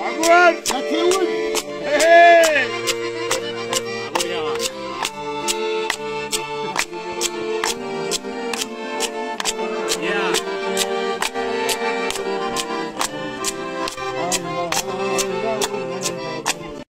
Alright, that's it.